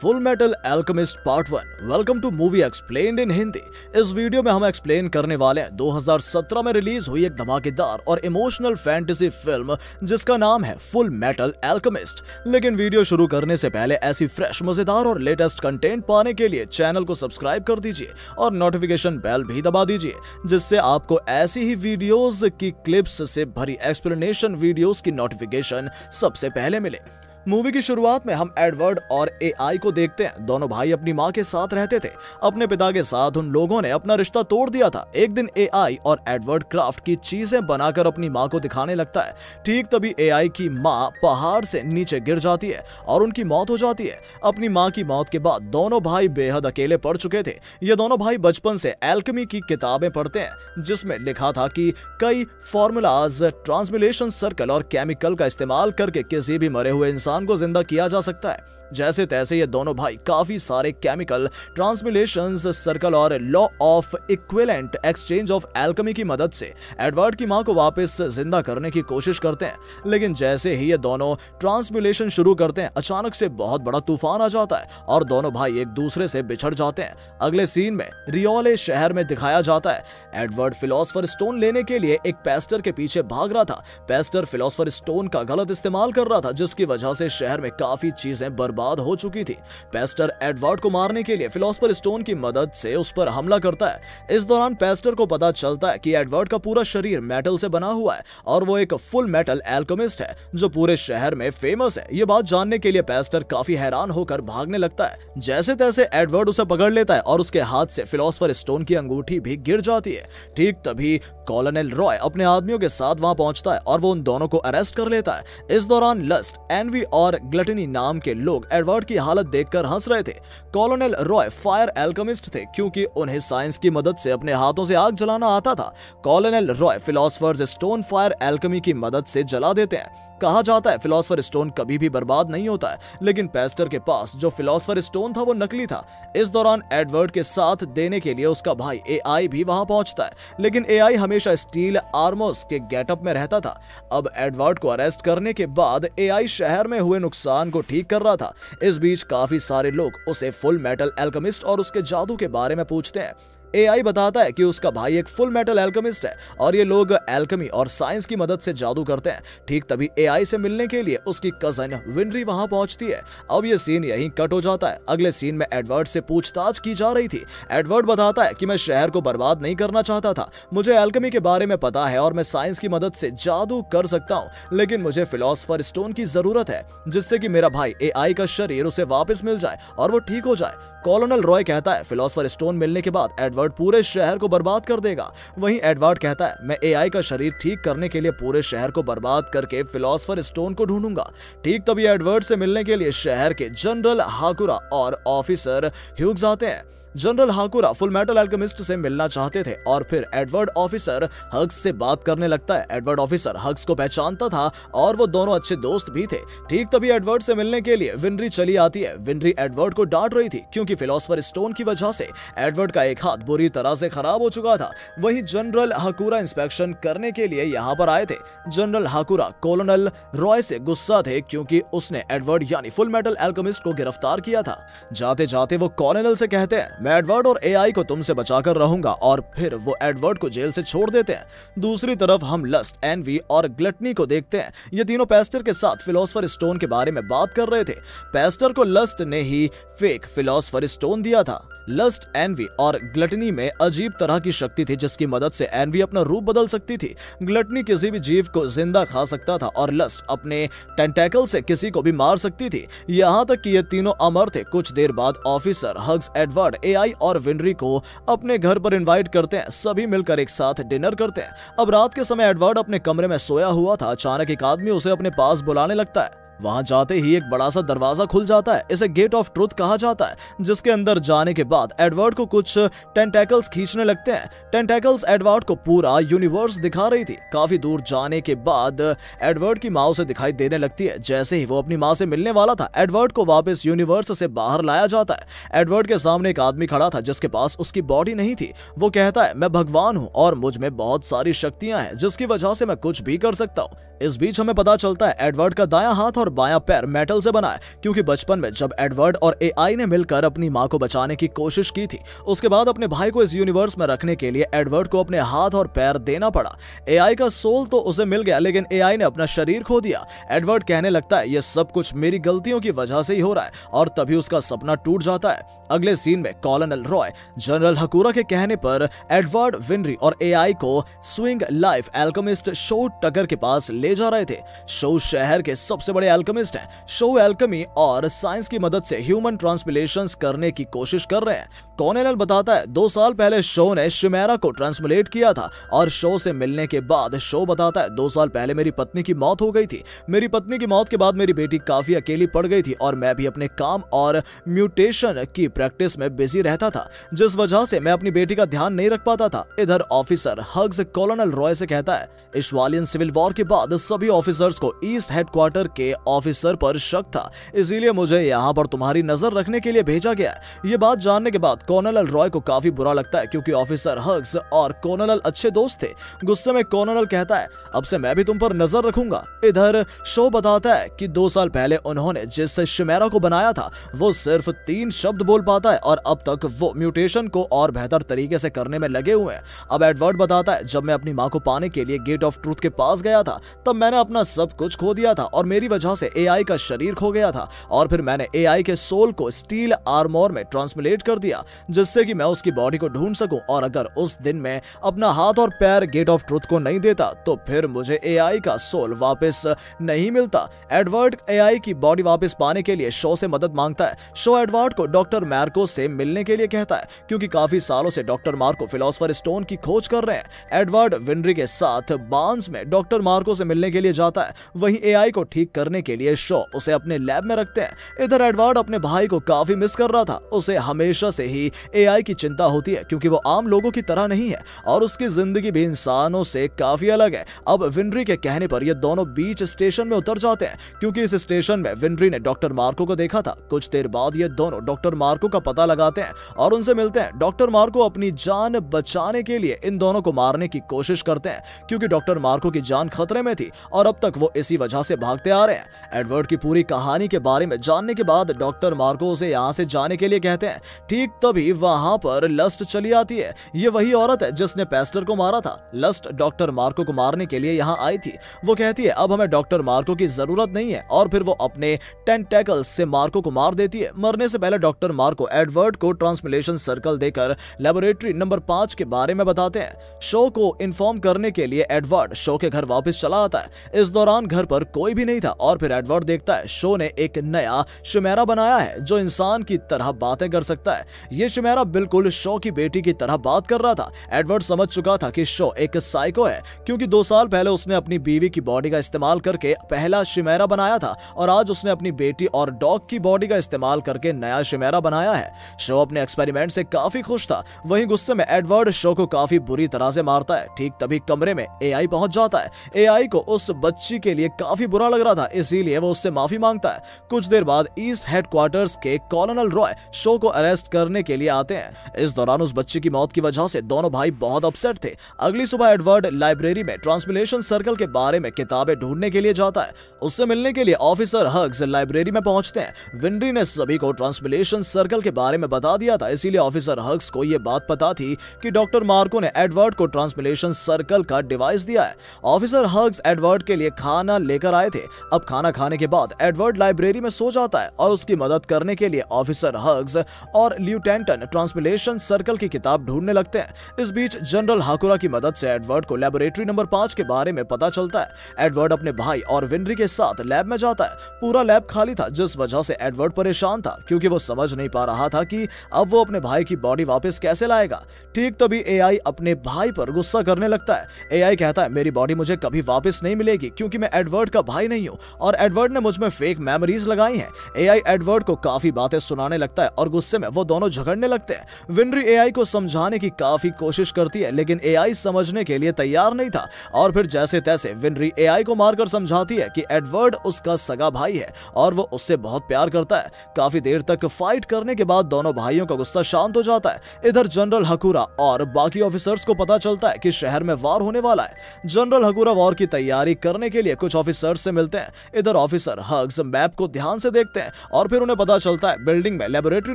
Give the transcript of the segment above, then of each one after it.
Full metal alchemist part one welcome to movie explained in Hindi इस video में हम explain करने वाले हैं 2017 में रिलीज़ हुई एक धमाकेदार और इमोशनल फैंटेसी फ़िल्म जिसका नाम है फुल मेटल एल्केमिस्ट लेकिन वीडियो शुरू करने से पहले ऐसी फ्रेश मज़ेदार और लेटेस्ट कंटेंट पाने के लिए चैनल को सब्सक्राइब कर दीजिए और नोटिफिकेशन बेल भी दबा दीजिए, जिससे आपको ऐसी ही वीडियोज़ की क्लिप्स से भरी एक्सप्लेनेशन वीडियोस की नोटिफिकेशन सबसे पहले मिले। मूवी की शुरुआत में हम एडवर्ड और एआई को देखते हैं। दोनों भाई अपनी माँ के साथ रहते थे। अपने पिता के साथ उन लोगों ने अपना रिश्ता तोड़ दिया था। एक दिन एआई और एडवर्ड क्राफ्ट की चीज़ें बनाकर अपनी माँ को दिखाने लगता है। ठीक तभी एआई की माँ पहाड़ से नीचे गिर जाती है और उनकी मौत हो जाती है। अपनी माँ की मौत के बाद दोनों भाई बेहद अकेले पड़ चुके थे। ये दोनों भाई बचपन से एल्कमी की किताबें पढ़ते हैं, जिसमें लिखा था कि कई फॉर्मूलाज, ट्रांसमिलेशन सर्कल और केमिकल का इस्तेमाल करके किसी भी मरे हुए इंसान इंसान को ज़िंदा किया जा सकता है। जैसे तैसे ये दोनों भाई काफ़ी सारे केमिकल ट्रांसमिलेशन सर्कल और law of equivalent exchange of alchemy की मदद से एडवर्ड की माँ को वापस ज़िंदा करने की कोशिश करते हैं। लेकिन जैसे ही ये दोनों ट्रांसमिलेशन शुरू करते हैं, अचानक से बहुत बड़ा तूफ़ान आ जाता है और दोनों भाई एक दूसरे से बिछड़ जाते हैं। अगले सीन में रियोले शहर में दिखाया जाता है। एडवर्ड फिलोसफर स्टोन लेने के लिए एक पेस्टर के पीछे भाग रहा था। पेस्टर फिलोसफर स्टोन का गलत इस्तेमाल कर रहा था, जिसकी वजह से शहर में काफ़ी चीज़ें बर्बाद बर्बाद हो चुकी थी। पेस्टर एडवर्ड को मारने के लिए फिलोसफर स्टोन की मदद से उस पर हमला करता है। इस दौरान पेस्टर को पता चलता है कि एडवर्ड का पूरा शरीर मेटल से बना हुआ है और वो एक फुल मेटल एल्कोमिस्ट है, जो पूरे शहर में फ़ेमस है। ये बात जानने के लिए पेस्टर काफ़ी हैरान होकर भागने लगता है। जैसे तैसे एडवर्ड उसे पकड़ लेता है और उसके हाथ से फिलोसफर स्टोन की अंगूठी भी गिर जाती है। ठीक तभी कॉलोनल रॉय अपने आदमियों के साथ वहाँ पहुँचता है और वो उन दोनों को अरेस्ट कर लेता है। इस दौरान लस्ट, एनवी और ग्लटनी नाम के लोग एडवर्ड की हालत देखकर हंस रहे थे। कॉलोनल रॉय फायर एल्कमिस्ट थे, क्योंकि उन्हें साइंस की मदद से अपने हाथों से आग जलाना आता था। Colonel Roy philosopher's stone fire alchemy की मदद से जला देते हैं। कहा जाता है फिलोसफर स्टोन कभी भी बर्बाद नहीं होता है। लेकिन पेस्टर के पास जो फिलोसफर स्टोन था, वो नकली था। इस दौरान एडवर्ड के साथ देने के लिए उसका भाई एआई भी वहाँ पहुँचता है। लेकिन एआई हमेशा स्टील आर्मोस के गेटअप में रहता था। अब एडवर्ड को अरेस्ट करने के बाद एआई शहर में हुए नुकसान को ठीक कर रहा था। इस बीच काफ़ी सारे लोग उसे फुल मेटल एल्कमिस्ट और उसके जादू के बारे में पूछते हैं। एआई बताता है कि उसका भाई एक फुल मेटल एल्केमिस्ट है और ये लोग एल्केमी और साइंस की मदद से जादू करते हैं। ठीक तभी एआई से मिलने के लिए उसकी कज़न विनरी वहाँ पहुँचती है। अब ये सीन यहीं कट हो जाता है। अगले सीन में एडवर्ड से पूछताछ की जा रही थी। एडवर्ड बताता है कि मैं शहर को बर्बाद नहीं करना चाहता था। मुझे एल्केमी के बारे में पता है और मैं साइंस की मदद से जादू कर सकता हूँ। लेकिन मुझे फिलोसफर स्टोन की ज़रूरत है, जिससे कि मेरा भाई एआई का शरीर उसे वापस मिल जाए और वो ठीक हो जाए। कॉलोनल रॉय कहता है फिलोसफर स्टोन मिलने के बाद एडवर्ड पूरे शहर को बर्बाद कर देगा। वहीं एडवर्ड कहता है, मैं एआई का शरीर ठीक करने के लिए पूरे शहर को बर्बाद करके फिलोसफर स्टोन को ढूंढूँगा। ठीक तभी एडवर्ड से मिलने के लिए शहर के जनरल हाकुरा और ऑफिसर ह्यूग्स आते हैं। General Hakuro full metal alchemist से मिलना चाहते थे और फिर एडवर्ड ऑफिसर हग्स से बात करने लगता है। एडवर्ड ऑफिसर हग्स को पहचानता था और वो दोनों अच्छे दोस्त भी थे। ठीक तभी एडवर्ड से मिलने के लिए विनरी चली आती है। विनरी एडवर्ड को डांट रही थी क्योंकि फिलोसफर स्टोन की वजह से एडवर्ड का एक हाथ बुरी तरह से खराब हो चुका था। वही जनरल हाकुरा इंस्पेक्शन करने के लिए यहाँ पर आए थे। जनरल हाकुरा कोलोनल रॉय से गुस्सा थे क्योंकि उसने एडवर्ड यानी फुल मेटल एल्केमिस्ट को गिरफ़्तार किया था। जाते जाते वो कॉलोनल से कहते हैं मैं एडवर्ड और एआई को तुमसे बचाकर रहूँगा और फिर वो एडवर्ड को जेल से छोड़ देते हैं। दूसरी तरफ़ हम लस्ट, एनवी और ग्लटनी को देखते हैं। ये तीनों पेस्टर के साथ फिलोसफर स्टोन के बारे में बात कर रहे थे। पेस्टर को लस्ट ने ही फेक फिलोसफर स्टोन दिया था। लस्ट, एनवी और ग्लटनी में अजीब तरह की शक्ति थी जिसकी मदद से एनवी अपना रूप बदल सकती थी। ग्लटनी किसी भी जीव को ज़िंदा खा सकता था और लस्ट अपने टेंटेकल से किसी को भी मार सकती थी। यहाँ तक कि ये तीनों अमर थे। कुछ देर बाद ऑफिसर हग्स एडवर्ड एआई और विनरी को अपने घर पर इनवाइट करते हैं। सभी मिलकर एक साथ डिनर करते हैं। अब रात के समय एडवर्ड अपने कमरे में सोया हुआ था। अचानक एक आदमी उसे अपने पास बुलाने लगता है। वहाँ जाते ही एक बड़ा सा दरवाज़ा खुल जाता है। इसे गेट ऑफ़ ट्रुथ कहा जाता है, जिसके अंदर जाने के बाद एडवर्ड को कुछ टेंटेकल्स खींचने लगते हैं। टेंटेकल्स एडवर्ड को पूरा यूनिवर्स दिखा रही थी। काफ़ी दूर जाने के बाद एडवर्ड की माँ से दिखाई देने लगती है। जैसे ही वो अपनी माँ से मिलने वाला था एडवर्ड को वापस यूनिवर्स से बाहर लाया जाता है। एडवर्ड के सामने एक आदमी खड़ा था, जिसके पास उसकी बॉडी नहीं थी। वो कहता है, मैं भगवान हूँ और मुझमें बहुत सारी शक्तियाँ हैं, जिसकी वजह से मैं कुछ भी कर सकता हूँ। इस बीच हमें पता चलता है, एडवर्ड का दाया हाथ और बाया पैर मेटल से बना है, क्योंकि बचपन में जब एडवर्ड और एआई ने मिलकर अपनी माँ को बचाने की कोशिश की थी, उसके बाद अपने भाई को इस यूनिवर्स में रखने के लिए एडवर्ड को अपने हाथ और पैर देना पड़ा। एआई का सोल तो उसे मिल गया, लेकिन एआई ने अपना शरीर खो दिया। एडवर्ड कहने लगता है ये सब कुछ मेरी गलतियों की वजह से ही हो रहा है, और तभी उसका सपना टूट जाता है। अगले सीन में कॉलोनल रॉय जनरल हकूरा के कहने पर एडवर्ड विनरी और एआई को swing life alchemist show Tucker के पास ले जा रहे थे। शो शहर के सबसे बड़े एल्केमिस्ट हैं। शो एल्केमी और साइंस की मदद से ह्यूमन ट्रांसमिलेशन करने की कोशिश कर रहे हैं। कॉनेल बताता है, दो साल पहले शो ने शिमेरा को ट्रांसमिलेट किया था और शो से मिलने के बाद शो बताता है, दो साल पहले मेरी पत्नी की मौत हो गई थी। मेरी पत्नी की मौत के बाद मेरी बेटी काफ़ी अकेली पड़ गई थी और मैं भी अपने काम और म्यूटेशन की प्रैक्टिस में बिज़ी रहता था, जिस वजह से मैं अपनी बेटी का ध्यान नहीं रख पाता था। इधर ऑफिसर हग्स कॉलोनल रॉय से कहता है इश्वालियन सिविल वॉर के बाद सभी ऑफिसर्स को ईस्ट हेडक्वार्टर के ऑफिसर पर शक था। इसीलिए मुझे यहाँ पर तुम्हारी नज़र रखने के लिए भेजा गया ये बात जानने के बाद कॉर्नल रॉय को काफ़ी बुरा लगता है, क्योंकि ऑफिसर हग्स और कॉर्नल अच्छे दोस्त थे। गुस्से में कॉर्नल कहता है, अब से मैं भी तुम पर नज़र रखूँगा। इधर शो बताता है कि दो साल पहले उन्होंने जिस शिमेरा को बनाया था, वो सिर्फ़ तीन शब्द बोल पाता है और अब तक वो म्यूटेशन को और बेहतर तरीके से करने में लगे हुए हैं। अब एडवर्ड बताता है, जब मैं अपनी माँ को पाने के लिए गेट ऑफ़ ट्रूथ के पास गया था तब मैंने अपना सब कुछ खो दिया था और मेरी वजह से एआई का शरीर खो गया था और फिर मैंने एआई के सोल को स्टील आर्मोर में ट्रांसमिलेट कर दिया, जिससे कि मैं उसकी बॉडी को ढूंढ सकूँ और अगर उस दिन में अपना हाथ और पैर गेट ऑफ़ ट्रुथ को नहीं देता तो फिर मुझे एआई का सोल वापस नहीं मिलता। एडवर्ड एआई की बॉडी वापस पाने के लिए शो से मदद माँगता है। शो एडवर्ड को डॉक्टर मार्को से मिलने के लिए कहता है, क्योंकि काफ़ी सालों से डॉक्टर मार्को फिलोसफर स्टोन की खोज कर रहे हैं। एडवर्ड विनरी के साथ बाँस में डॉक्टर मार्को से मिलने के लिए जाता है। वहीं एआई को ठीक करने के लिए शो उसे अपने लैब में रखते हैं। इधर एडवर्ड अपने भाई को काफ़ी मिस कर रहा था। उसे हमेशा से ही एआई की चिंता होती है, क्योंकि वो आम लोगों की तरह नहीं है, और उसकी ज़िंदगी भी इंसानों से काफ़ी अलग है। अब विनरी के कहने पर ये दोनों बीच स्टेशन में उतर जाते हैं, क्योंकि इस स्टेशन में विनरी ने डॉक्टर मार्को को देखा था। कुछ देर बाद ये दोनों डॉक्टर मार्को का पता लगाते हैं और उनसे मिलते हैं। डॉक्टर मार्को अपनी जान बचाने के लिए इन दोनों को मारने की कोशिश करते हैं, क्योंकि डॉक्टर मार्को की जान खतरे में थी और अब तक वो इसी वजह से भागते आ रहे हैं। एडवर्ड की पूरी कहानी के बारे में जानने के बाद डॉक्टर मार्को उसे यहाँ से जाने के लिए कहते हैं, ठीक तभी वहाँ पर लस्ट चली आती है। ये वही औरत है जिसने पेस्टर को मारा था। लस्ट डॉक्टर मार्को को मारने के लिए यहाँ आई थी। वो कहती है, अब हमें डॉक्टर मार्को की ज़रूरत नहीं है। और फिर वो अपने टेंटेकल्स से मार्को को मार देती है। मरने से पहले डॉक्टर मार्को एडवर्ड को ट्रांसमिलेशन सर्कल देकर लेबोरेटरी नंबर पाँच के बारे में बताते हैं। शो को इन्फॉर्म करने के लिए एडवर्ड शो के घर वापस चला आता है। इस दौरान घर पर कोई भी नहीं था और फिर एडवर्ड देखता है, शो ने एक नया शिमेरा बनाया है, जो इंसान की तरह बातें कर सकता है। ये शिमेरा बिल्कुल शो की बेटी की तरह बात कर रहा था। एडवर्ड समझ चुका था कि शो एक साइको है, क्योंकि दो साल पहले उसने अपनी बीवी की बॉडी का इस्तेमाल करके पहला शिमेरा बनाया था और आज उसने अपनी बेटी और डॉग की बॉडी का इस्तेमाल करके नया शिमेरा बनाया है। शो अपने एक्सपेरिमेंट से काफ़ी खुश था। वहीं गुस्से में एडवर्ड शो को काफ़ी बुरी तरह से मारता है। ठीक तभी कमरे में एआई पहुँच जाता है। एआई को उस बच्ची के लिए काफ़ी बुरा लग रहा था, इसीलिए वो उससे माफ़ी माँगता है। कुछ देर बाद ईस्ट हेडक्वार्टर्स के कॉलोनल रॉय शो को अरेस्ट करने के लिए आते हैं। इस दौरान उस बच्चे की मौत की वजह से दोनों भाई बहुत अपसेट थे। अगली सुबह एडवर्ड लाइब्रेरी में ट्रांसमिलेशन सर्कल के बारे में किताबें ढूँढने के लिए जाता है। उससे मिलने के लिए ऑफिसर हग्स लाइब्रेरी में पहुँचते हैं। विनरी ने सभी को ट्रांसमिलेशन सर्कल के बारे में बता दिया था, इसीलिए ऑफिसर हग्स को यह बात पता थी कि डॉक्टर मार्को ने एडवर्ड को ट्रांसमिलेशन सर्कल का डिवाइस दिया है। ऑफिसर हग्स एडवर्ड के लिए खाना लेकर आए थे। अब खाना खाने के बाद एडवर्ड लाइब्रेरी में सो जाता है और उसकी मदद करने के लिए ऑफिसर हग्स और ल्यूटेंटन ट्रांसमिलेशन सर्कल की किताब ढूँढने लगते हैं। इस बीच जनरल हाकुरा की मदद से एडवर्ड को लेबोरेटरी नंबर पाँच के बारे में पता चलता है। एडवर्ड अपने भाई और विनरी के साथ लैब में जाता है। पूरा लैब खाली था, जिस वजह से एडवर्ड परेशान था, क्योंकि वो समझ नहीं पा रहा था कि अब वो अपने भाई की बॉडी वापस कैसे लाएगा। ठीक तभी एआई अपने भाई पर गुस्सा करने लगता है। एआई कहता है, मेरी बॉडी मुझे कभी वापस नहीं मिलेगी, क्योंकि मैं एडवर्ड का भाई नहीं हूँ। और एडवर्ड ने मुझमें फेक मेमोरीज लगाई हैं। एआई एडवर्ड को काफ़ी बातें सुनाने लगता है और गुस्से में वो दोनों झगड़ने लगते हैं। विनरी एआई को समझाने की काफ़ी कोशिश करती है, लेकिन एआई समझने के लिए तैयार नहीं था। और फिर जैसे तैसे विनरी एआई को मारकर समझाती है कि एडवर्ड उसका सगा भाई है और वो उससे बहुत प्यार करता है। काफ़ी देर तक फाइट करने के बाद दोनों भाइयों का गुस्सा शांत हो जाता है। इधर जनरल हकूरा और बाकी ऑफिसर्स को पता चलता है कि शहर में वार होने वाला है। जनरल हकूरा वॉर की तैयारी करने के लिए कुछ ऑफिसर से मिलते हैं। इधर ऑफिसर हग्स मैप को ध्यान से देखते हैं और फिर उन्हें पता चलता है बिल्डिंग में लेबोरेटरी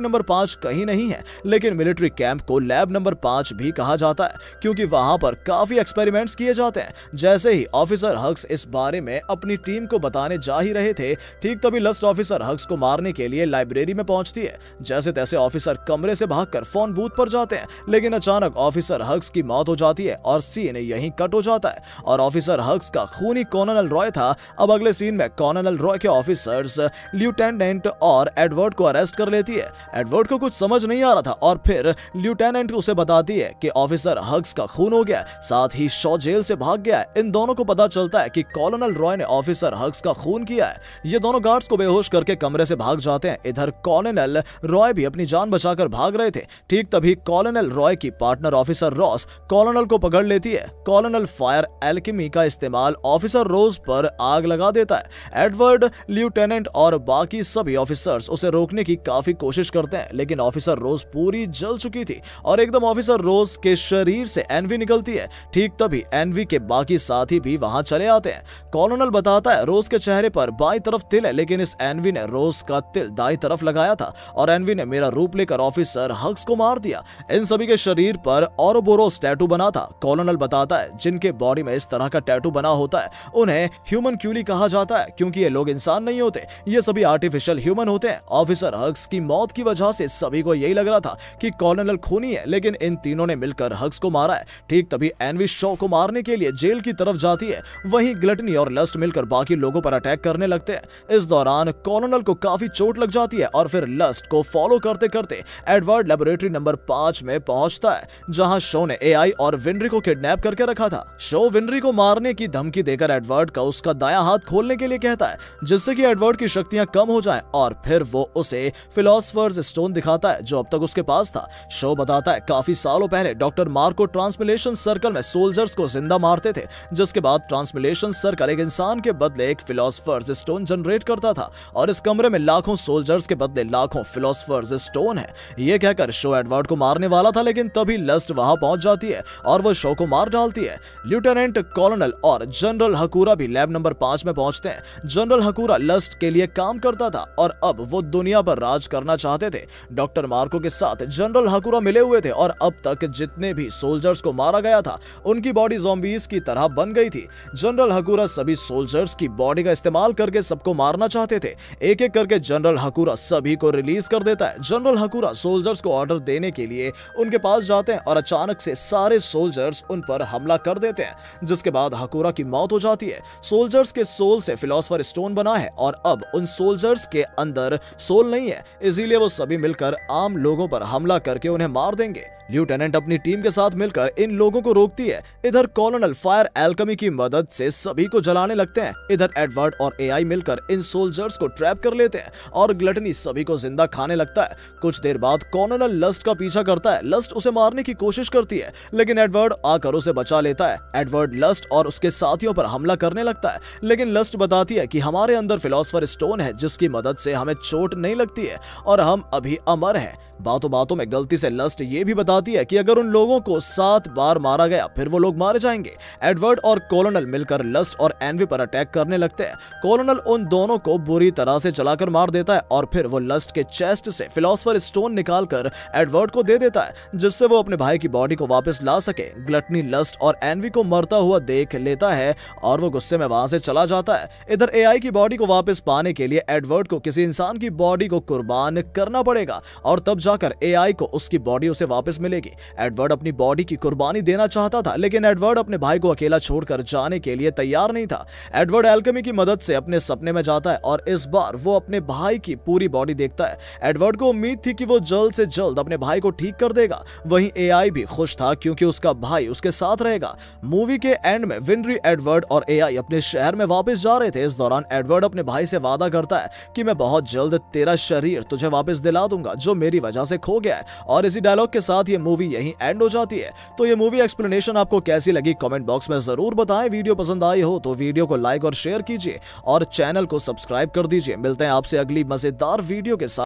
नंबर पाँच कहीं नहीं है, लेकिन मिलिट्री कैंप को लैब नंबर पाँच भी कहा जाता है, क्योंकि वहाँ पर काफ़ी एक्सपेरिमेंट्स किए जाते हैं। जैसे ही ऑफिसर हग्स इस बारे में अपनी टीम को बताने जा ही रहे थे, ठीक तभी लस्ट ऑफिसर हग्स को मारने के लिए लाइब्रेरी में पहुँचती है। जैसे तैसे ऑफिसर कमरे से भागकर फ़ोन बूथ पर जाते हैं, लेकिन अचानक ऑफिसर हग्स की मौत हो जाती है और सीन यहीं कट हो जाता है और ऑफिसर हग्स का खूनी कॉर्नल रॉय था। अब अगले सीन में कॉर्नल रॉय के ऑफिसर्स लिeutenant और एडवर्ड को अरेस्ट कर लेती है। एडवर्ड को कुछ समझ नहीं आ रहा था और फिर लिeutenant उसे बताती है कि ऑफिसर हग्स का खून हो गया साथ ही शॉ जेल से भाग गया है। इन दोनों को पता चलता है कि कॉर्नल रॉय ने ऑफिसर हग्स का खून किया है। ये दोनों गार्ड्स को बेहोश करके कमरे से भाग जाते हैं। इधर कॉर्नल रॉय भी अपनी जान बचाकर भाग रहे थे। ठीक तभी कॉर्नल रॉय की पार्टनर ऑफिसर रॉस कॉर्नल को पकड़ लेती है। कॉर्नल फायर एल्केमी का इस्तेमाल ऑफिसर रोज पर आग लगा देता है। एडवर्ड लिeutenant और बाकी सभी ऑफिसर्स उसे रोकने की काफ़ी कोशिश करते हैं, लेकिन ऑफिसर रोज पूरी जल चुकी थी और एकदम ऑफिसर रोज के शरीर से एनवी निकलती है। ठीक तभी एनवी के बाकी साथी भी वहाँ चले आते हैं। कॉलोनल बताता है रोज के चेहरे पर बाई तरफ़ तिल है, लेकिन इस एनवी ने रोज का तिल दाई तरफ़ लगाया था और एनवी ने मेरा रूप लेकर ऑफिसर हक्स को मार दिया। इन सभी के शरीर पर औरबोरोस टैटू बना था। कॉलोनल बताता है, जिनके बॉडी में इस तरह का टैटू बना होता है। उन्हें ह्यूमन क्यूली कहा जाता है, क्योंकि ये लोग इंसान नहीं होते। ये सभी आर्टिफिशियल ह्यूमन होते हैं। ऑफिसर हक्स की मौत की वजह से सभी को यही लग रहा था कि कॉर्नल खूनी है, लेकिन इन तीनों ने मिलकर हक्स को मारा है। ठीक तभी एनवी शो को मारने के लिए जेल की तरफ़ जाती है। वहीं ग्लटनी और लस्ट मिलकर बाकी लोगों पर अटैक करने लगते हैं। इस दौरान कॉर्नल को काफ़ी चोट लग जाती है और फिर लस्ट को फॉलो करते करते एडवर्ड लेबोरेटरी नंबर पाँच में पहुँचता है, जहाँ शो ने एआई और विनरी को किडनैप करके रखा था। शो विनरी को मारने की धमकी देकर एडवर्ड का उसका दाया हाथ खोलने के लिए कहता है, जिससे कि एडवर्ड की शक्तियाँ कम हो जाएँ और फिर वो उसे फिलोसफर्स स्टोन दिखाता है, जो अब तक उसके पास था। शो बताता है, काफ़ी सालों पहले डॉक्टर मार्को ट्रांसमिलेशन सर्कल में सोल्जर्स को ज़िंदा मारते थे, जिसके बाद ट्रांसमिलेशन सर्कल एक इंसान के बदले एक फिलोसफर्स स्टोन जनरेट करता था, और इस कमरे में लाखों सोल्जर्स के बदले लाखों फिलोसफर्स स्टोन है। ये कहकर शो एडवर्ड को मारने वाला था, लेकिन तभी लस्ट वहाँ पहुँच जाती है और वो शो को मार डालती है। लेफ्टिनेंट कॉलोनल और जनरल हकूरा भी लैब नंबर पाँच में पहुँचते हैं। जनरल हकूरा लस्ट के लिए काम करता था और अब वो दुनिया पर राज करना चाहते थे। डॉक्टर मार्को के साथ जनरल हकूरा मिले हुए थे और अब तक जितने भी सोल्जर्स को मारा गया था, उनकी बॉडी जोम्बीज की तरह बन गई थी। जनरल हकूरा सभी सोल्जर्स की बॉडी का इस्तेमाल करके सबको मारना चाहते थे। एक एक करके जनरल हकूरा सभी को रिलीज़ कर देता है। जनरल हकूरा सोल्जर्स को ऑर्डर देने के लिए उनके पास जाते हैं और अचानक से सारे सोल्जर्स उन पर हमला कर देते हैं, जिसके बाद हकूरा मौत हो जाती है। सोल्जर्स के सोल से फिलोसफर स्टोन बना है और अब उन सोल्जर्स के अंदर सोल नहीं है। इसीलिए वो सभी मिलकर आम लोगों पर हमला करके उन्हें मार देंगे। लेफ्टिनेंट अपनी टीम के साथ मिलकर इन लोगों को रोकती है। इधर कॉलोनल फायर एल्कमी की मदद से सभी को जलाने लगते हैं। इधर एडवर्ड और एआई मिलकर इन सोल्जर्स को ट्रैप कर लेते हैं और ग्लटनी सभी को ज़िंदा खाने लगता है। कुछ देर बाद कॉलोनल लस्ट का पीछा करता है। लस्ट उसे मारने की कोशिश करती है, लेकिन एडवर्ड आकर उसे बचा लेता है। एडवर्ड लस्ट और उसके साथियों पर हमला करने लगता है, लेकिन लस्ट बताती है कि हमारे अंदर फिलोसफर स्टोन है, जिसकी मदद से हमें चोट नहीं लगती है और हम अभी अमर हैं। बातों बातों में गलती से लस्ट ये भी बताती है कि अगर उन लोगों को सात बार मारा गया, फिर वो लोग मारे जाएँगे। एडवर्ड और कॉलोनल मिलकर लस्ट और एनवी पर अटैक करने लगते हैं। कॉलोनल उन दोनों को बुरी तरह से चलाकर मार देता है और फिर वो लस्ट के चेस्ट से फिलोसफर स्टोन निकालकर एडवर्ड को दे देता है, जिससे वो अपने भाई की बॉडी को वापस ला सके। ग्लटनी लस्ट और एनवी को मरता हुआ देख लेता है और वो गुस्से में वहाँ से चला जाता है। इधर एआई की बॉडी को वापस पाने के लिए एडवर्ड को किसी इंसान की बॉडी को कुर्बान करना पड़ेगा और तब जाकर एआई को उसकी बॉडी उसे वापस मिलेगी। एडवर्ड अपनी बॉडी की कुर्बानी देना चाहता था, लेकिन एडवर्ड अपने भाई को अकेला छोड़कर जाने के लिए तैयार नहीं था। एडवर्ड एल्केमी की मदद से अपने सपने में जाता है और इस बार वो अपने भाई की पूरी बॉडी देखता है। एडवर्ड को उम्मीद थी कि वो जल्द से जल्द अपने भाई को ठीक कर देगा। वहीं एआई भी खुश था क्योंकि उसका भाई उसके साथ रहेगा। मूवी के एंड में विनरी एडवर्ड और एआई अपने शहर में वापस जा रहे थे। इस दौरान एडवर्ड अपने भाई से वादा करता है कि मैं बहुत जल्द तेरा शरीर तुझे वापस दिला दूँगा, जो मेरी वजह से खो गया है। और इसी डायलॉग के साथ ये मूवी यहीं एंड हो जाती है। तो ये मूवी एक्सप्लेनेशन आपको कैसी लगी? कॉमेंट बॉक्स में ज़रूर बताए। वीडियो पसंद आई हो तो वीडियो को लाइक और शेयर कीजिए। और चैनल को सब्सक्राइब कर दीजिए। मिलते हैं आपसे अगली मज़ेदार वीडियो के साथ।